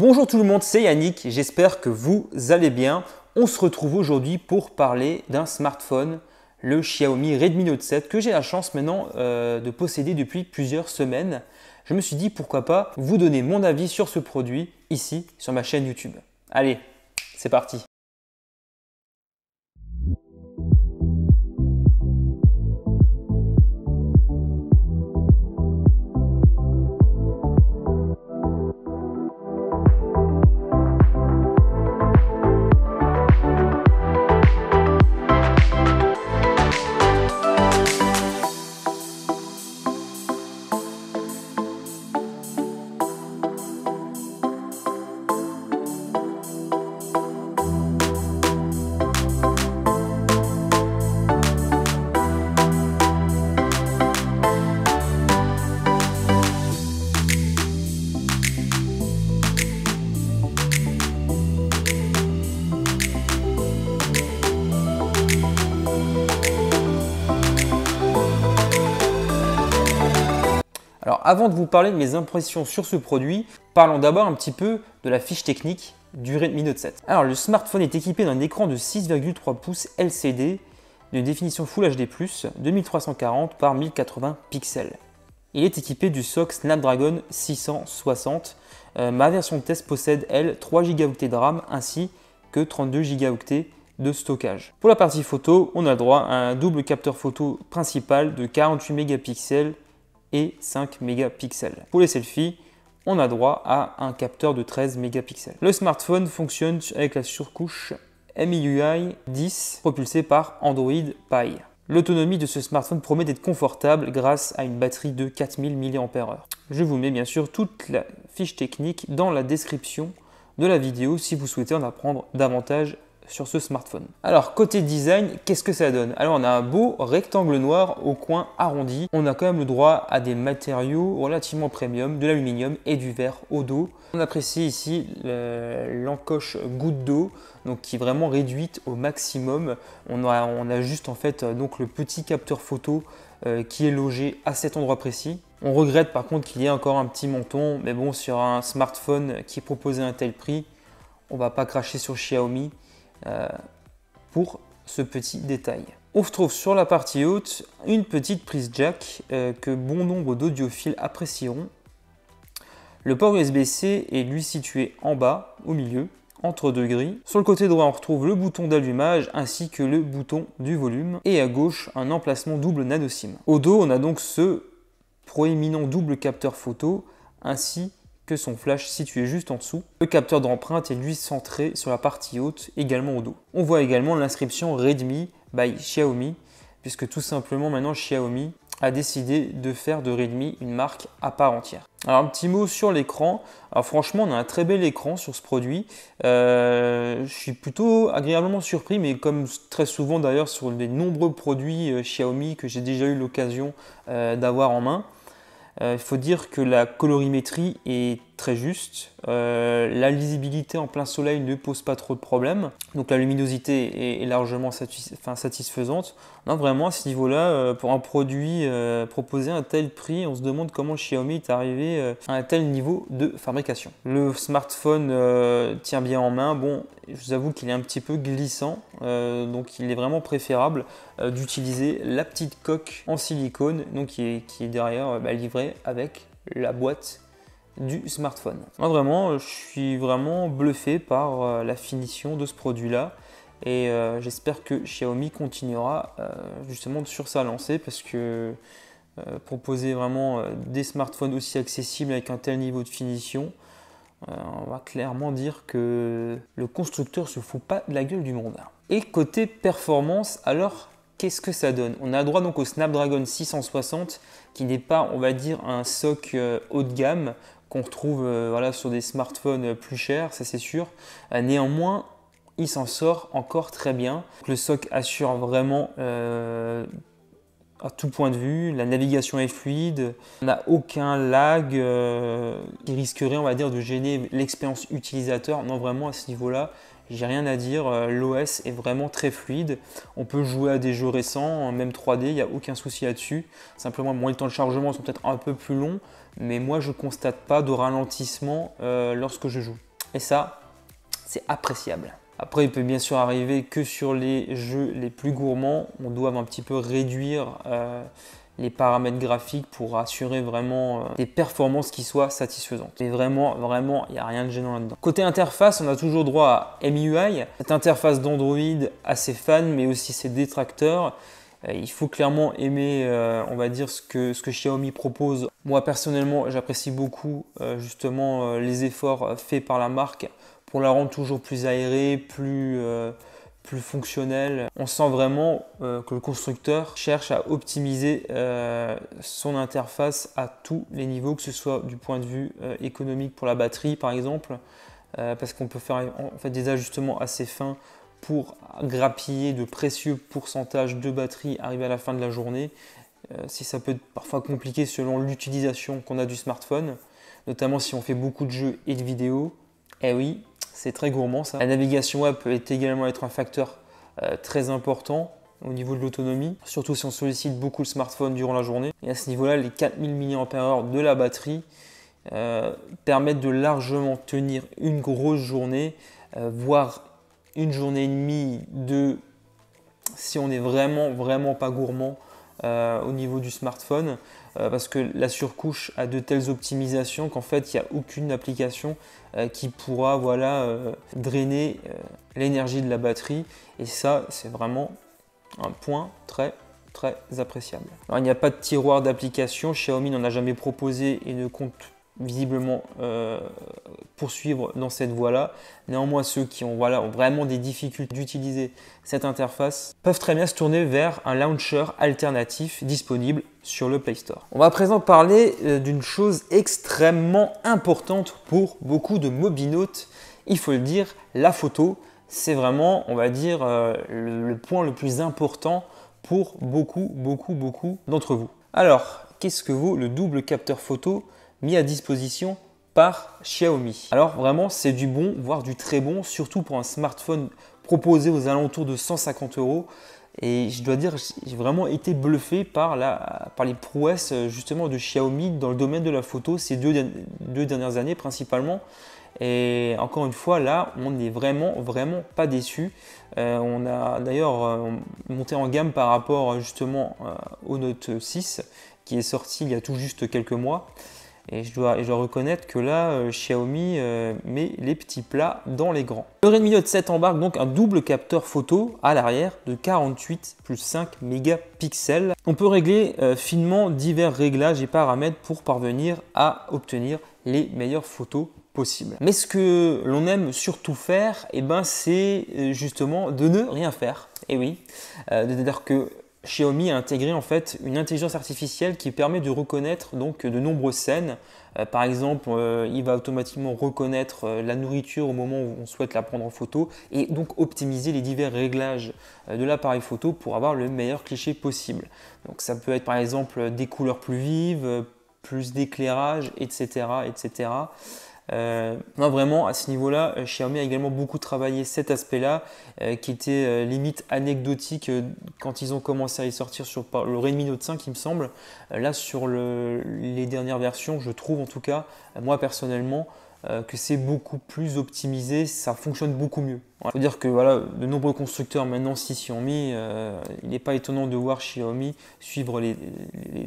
Bonjour tout le monde, c'est Yannick, j'espère que vous allez bien. On se retrouve aujourd'hui pour parler d'un smartphone, le Xiaomi Redmi Note 7, que j'ai la chance maintenant euh, de posséder depuis plusieurs semaines. Je me suis dit pourquoi pas vous donner mon avis sur ce produit ici sur ma chaîne YouTube. Allez, c'est parti avant de vous parler de mes impressions sur ce produit, parlons d'abord un petit peu de la fiche technique du Redmi Note 7. Alors le smartphone est équipé d'un écran de 6,3 pouces LCD de définition Full HD+, 2340 par 1080 pixels. Il est équipé du SOC Snapdragon 660. Euh, ma version de test possède, elle, 3 Go de RAM ainsi que 32 Go de stockage. Pour la partie photo, on a droit à un double capteur photo principal de 48 mégapixels et 5 mégapixels. Pour les selfies, on a droit à un capteur de 13 mégapixels. Le smartphone fonctionne avec la surcouche MIUI 10 propulsée par Android Pie. L'autonomie de ce smartphone promet d'être confortable grâce à une batterie de 4000 mAh. Je vous mets bien sûr toute la fiche technique dans la description de la vidéo si vous souhaitez en apprendre davantage sur ce smartphone. Alors côté design, qu'est-ce que ça donne? Alors on a un beau rectangle noir au coin arrondi. On a quand même le droit à des matériaux relativement premium, de l'aluminium et du verre au dos. On apprécie ici l'encoche goutte d'eau, donc qui est vraiment réduite au maximum. On a, juste en fait donc le petit capteur photo euh, qui est logé à cet endroit précis. On regrette par contre qu'il y ait encore un petit menton, mais bon sur un smartphone qui est proposé à un tel prix, on va pas cracher sur Xiaomi. Euh, pour ce petit détail. On retrouve sur la partie haute une petite prise jack euh, que bon nombre d'audiophiles apprécieront. Le port USB-C est lui situé en bas, au milieu, entre deux grilles. Sur le côté droit, on retrouve le bouton d'allumage ainsi que le bouton du volume. Et à gauche, un emplacement double nano. Au dos, on a donc ce proéminent double capteur photo ainsi son flash situé juste en dessous. Le capteur d'empreinte est lui centré sur la partie haute, également au dos. On voit également l'inscription Redmi by Xiaomi, puisque tout simplement maintenant Xiaomi a décidé de faire de Redmi une marque à part entière. Alors un petit mot sur l'écran. Alors franchement, on a un très bel écran sur ce produit. Euh, je suis plutôt agréablement surpris, mais comme très souvent d'ailleurs sur les nombreux produits euh, Xiaomi que j'ai déjà eu l'occasion euh, d'avoir en main. Euh, il faut dire que la colorimétrie est très juste. Euh, la lisibilité en plein soleil ne pose pas trop de problèmes. Donc la luminosité est, largement satisfaisante. Non, vraiment à ce niveau-là, euh, pour un produit proposé à un tel prix, on se demande comment Xiaomi est arrivé à un tel niveau de fabrication. Le smartphone tient bien en main. Bon, je vous avoue qu'il est un petit peu glissant, donc il est vraiment préférable d'utiliser la petite coque en silicone, donc qui est, qui est derrière bah, livrée avec la boîte du smartphone. Moi vraiment, je suis vraiment bluffé par euh, la finition de ce produit-là et euh, j'espère que Xiaomi continuera euh, justement sur sa lancée parce que proposer vraiment des smartphones aussi accessibles avec un tel niveau de finition, on va clairement dire que le constructeur se fout pas de la gueule du monde. Et côté performance, alors qu'est-ce que ça donne? On a droit donc au Snapdragon 660 qui n'est pas, on va dire, un SoC haut de gamme qu'on retrouve euh, voilà, sur des smartphones plus chers, ça c'est sûr. Euh, néanmoins, il s'en sort encore très bien. Le SOC assure vraiment euh, à tout point de vue, la navigation est fluide, on n'a aucun lag qui risquerait, on va dire, de gêner l'expérience utilisateur. Non, vraiment à ce niveau-là, j'ai rien à dire, l'OS est vraiment très fluide. On peut jouer à des jeux récents, même 3D, il n'y a aucun souci là-dessus. Simplement, les temps de chargement sont peut-être un peu plus longs, mais moi je constate pas de ralentissement euh, lorsque je joue. Et ça, c'est appréciable. Après, il peut bien sûr arriver que sur les jeux les plus gourmands, on doit un petit peu réduire euh, les paramètres graphiques pour assurer vraiment euh, des performances qui soient satisfaisantes. Mais vraiment, vraiment, il n'y a rien de gênant là-dedans. Côté interface, on a toujours droit à MIUI, cette interface d'Android assez fan, mais aussi ses détracteurs. Euh, il faut clairement aimer, on va dire, ce que, ce que Xiaomi propose. Moi, personnellement, j'apprécie beaucoup justement les efforts faits par la marque pour la rendre toujours plus aérée, plus, euh, plus fonctionnelle. On sent vraiment euh, que le constructeur cherche à optimiser euh, son interface à tous les niveaux, que ce soit du point de vue économique pour la batterie par exemple, parce qu'on peut faire en fait, des ajustements assez fins pour grappiller de précieux pourcentages de batterie arrivé à la fin de la journée. si ça peut être parfois compliqué selon l'utilisation qu'on a du smartphone, notamment si on fait beaucoup de jeux et de vidéos. Eh oui, c'est très gourmand ça. La navigation web peut également être un facteur euh, très important au niveau de l'autonomie, surtout si on sollicite beaucoup le smartphone durant la journée. Et à ce niveau-là, les 4000 mAh de la batterie euh, permettent de largement tenir une grosse journée, euh, voire une journée et demie de si on est vraiment vraiment pas gourmand au niveau du smartphone. Euh, parce que la surcouche a de telles optimisations qu'en fait il n'y a aucune application euh, qui pourra voilà, euh, drainer l'énergie de la batterie et ça c'est vraiment un point très très appréciable. il n'y a pas de tiroir d'application, Xiaomi n'en a jamais proposé et ne compte visiblement euh, poursuivre dans cette voie-là. Néanmoins, ceux qui ont, voilà, ont vraiment des difficultés d'utiliser cette interface peuvent très bien se tourner vers un launcher alternatif disponible sur le Play Store. On va à présent parler euh, d'une chose extrêmement importante pour beaucoup de mobinautes. Il faut le dire, la photo, c'est vraiment, on va dire, euh, le point le plus important pour beaucoup, beaucoup, beaucoup d'entre vous. Alors, qu'est-ce que vaut le double capteur photo mis à disposition par Xiaomi. Alors vraiment, c'est du bon, voire du très bon, surtout pour un smartphone proposé aux alentours de 150 euros. Et je dois dire, j'ai vraiment été bluffé par, la, par les prouesses justement de Xiaomi dans le domaine de la photo ces deux, dernières années principalement. Et encore une fois, là, on n'est vraiment, vraiment pas déçu. Euh, on a d'ailleurs euh, monté en gamme par rapport justement euh, au Note 6 qui est sorti il y a tout juste quelques mois. Et je dois, reconnaître que là, euh, Xiaomi euh, met les petits plats dans les grands. Le Redmi Note 7 embarque donc un double capteur photo à l'arrière de 48 plus 5 mégapixels. On peut régler euh, finement divers réglages et paramètres pour parvenir à obtenir les meilleures photos possibles. Mais ce que l'on aime surtout faire, eh ben, c'est justement de ne rien faire. Et oui, c'est-à-dire que Xiaomi a intégré en fait une intelligence artificielle qui permet de reconnaître donc de nombreuses scènes. Euh, par exemple, euh, il va automatiquement reconnaître euh, la nourriture au moment où on souhaite la prendre en photo et donc optimiser les divers réglages de l'appareil photo pour avoir le meilleur cliché possible. Donc ça peut être par exemple des couleurs plus vives, plus d'éclairage, etc., etc. Euh, vraiment, à ce niveau-là, euh, Xiaomi a également beaucoup travaillé cet aspect-là, euh, qui était euh, limite anecdotique quand ils ont commencé à y sortir sur le Redmi Note 5, il me semble. là, sur les dernières versions, je trouve en tout cas, moi personnellement, que c'est beaucoup plus optimisé, ça fonctionne beaucoup mieux. Il faut dire que voilà, de nombreux constructeurs maintenant s'y sont mis. il n'est pas étonnant de voir Xiaomi suivre les,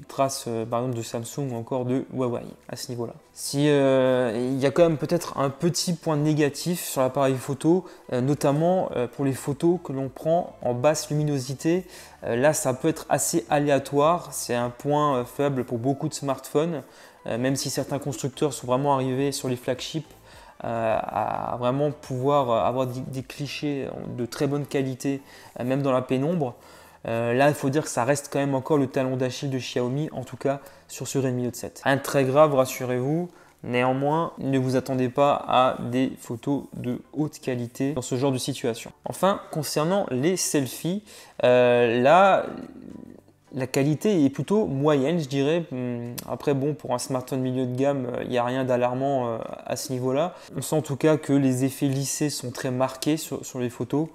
traces, euh, par exemple, de Samsung ou encore de Huawei à ce niveau-là. Si euh, il y a quand même peut-être un petit point négatif sur l'appareil photo, euh, notamment pour les photos que l'on prend en basse luminosité. là, ça peut être assez aléatoire. C'est un point faible pour beaucoup de smartphones, même si certains constructeurs sont vraiment arrivés sur les flagships euh, à vraiment pouvoir avoir des, clichés de très bonne qualité, euh, même dans la pénombre. Euh, là, il faut dire que ça reste quand même encore le talon d'Achille de Xiaomi, en tout cas sur ce Redmi Note 7. Rien de très grave, rassurez-vous. Néanmoins, ne vous attendez pas à des photos de haute qualité dans ce genre de situation. Enfin, concernant les selfies, là, la qualité est plutôt moyenne, je dirais. Hum, après, bon, pour un smartphone milieu de gamme, il n'y a rien d'alarmant euh, à ce niveau-là. On sent en tout cas que les effets lissés sont très marqués sur, les photos.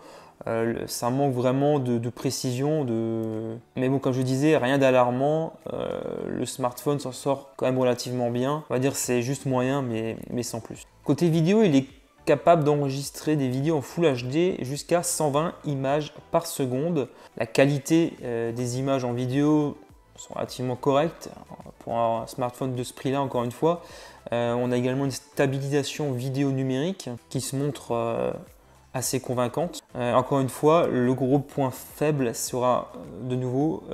Euh, ça manque vraiment de, précision. De... Mais bon, comme je disais, rien d'alarmant. Euh, le smartphone s'en sort quand même relativement bien. On va dire c'est juste moyen, mais, mais sans plus. Côté vidéo, il est capable d'enregistrer des vidéos en Full HD jusqu'à 120 images par seconde. La qualité euh, des images en vidéo sont relativement correctes pour un smartphone de ce prix-là, encore une fois. Euh, on a également une stabilisation vidéo numérique qui se montre euh, assez convaincante. encore une fois, le gros point faible sera de nouveau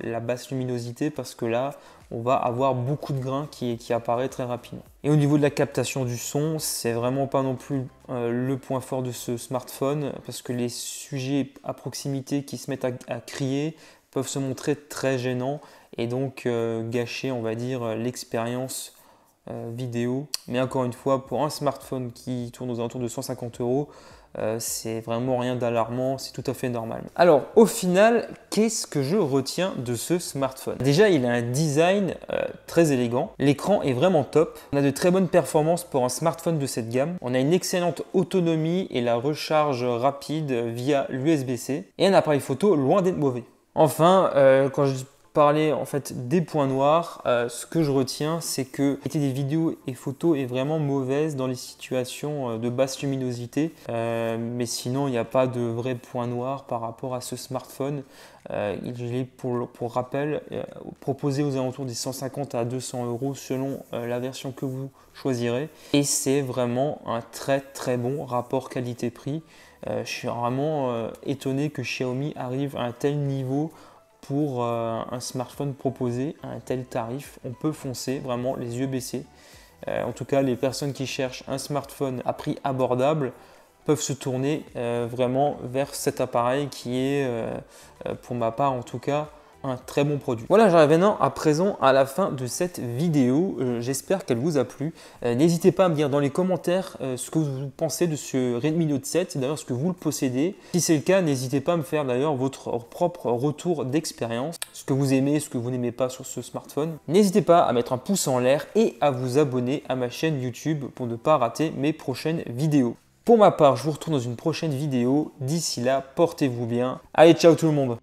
la basse luminosité parce que là, on va avoir beaucoup de grains qui, qui apparaît très rapidement. Et au niveau de la captation du son, c'est vraiment pas non plus euh, le point fort de ce smartphone parce que les sujets à proximité qui se mettent à, crier peuvent se montrer très gênants et donc euh, gâcher, on va dire, l'expérience euh, vidéo. Mais encore une fois, pour un smartphone qui tourne aux alentours de 150 euros, euh, c'est vraiment rien d'alarmant, c'est tout à fait normal. Alors au final, qu'est-ce que je retiens de ce smartphone? Déjà, il a un design euh, très élégant. L'écran est vraiment top. On a de très bonnes performances pour un smartphone de cette gamme. On a une excellente autonomie et la recharge rapide via l'USB-C. Et un appareil photo loin d'être mauvais. Enfin, euh, quand je parler en fait des points noirs, euh, ce que je retiens, c'est que la des vidéos et photos est vraiment mauvaise dans les situations euh, de basse luminosité. Euh, mais sinon, il n'y a pas de vrais points noirs par rapport à ce smartphone. il est pour, pour rappel proposé aux alentours des 150 à 200 euros selon la version que vous choisirez. Et c'est vraiment un très très bon rapport qualité-prix. je suis vraiment étonné que Xiaomi arrive à un tel niveau pour euh, un smartphone proposé à un tel tarif. On peut foncer vraiment les yeux baissés. Euh, en tout cas, les personnes qui cherchent un smartphone à prix abordable peuvent se tourner euh, vraiment vers cet appareil qui est, pour ma part en tout cas, un très bon produit. Voilà, j'arrive maintenant à présent à la fin de cette vidéo. Euh, j'espère qu'elle vous a plu. Euh, n'hésitez pas à me dire dans les commentaires euh, ce que vous pensez de ce Redmi Note 7, d'ailleurs ce que vous le possédez. Si c'est le cas, n'hésitez pas à me faire d'ailleurs votre propre retour d'expérience, ce que vous aimez, ce que vous n'aimez pas sur ce smartphone. N'hésitez pas à mettre un pouce en l'air et à vous abonner à ma chaîne YouTube pour ne pas rater mes prochaines vidéos. Pour ma part, je vous retrouve dans une prochaine vidéo. D'ici là, portez-vous bien. Allez, ciao tout le monde